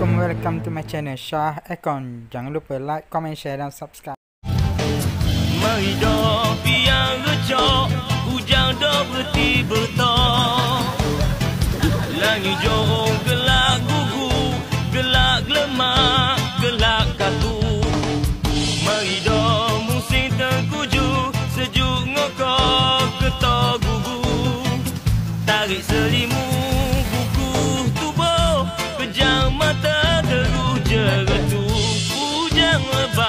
welcome to my channel Shah Econ. Jangan lupa like, comment, share dan subscribe. Menghidup yang recok Hujan dah berhenti bertok Langit jorong gelak gugu Gelak lemak, gelak katu Menghidup musim tengkuju Sejuk ngokok, ketok gugu Tarik selimut 忘了吧。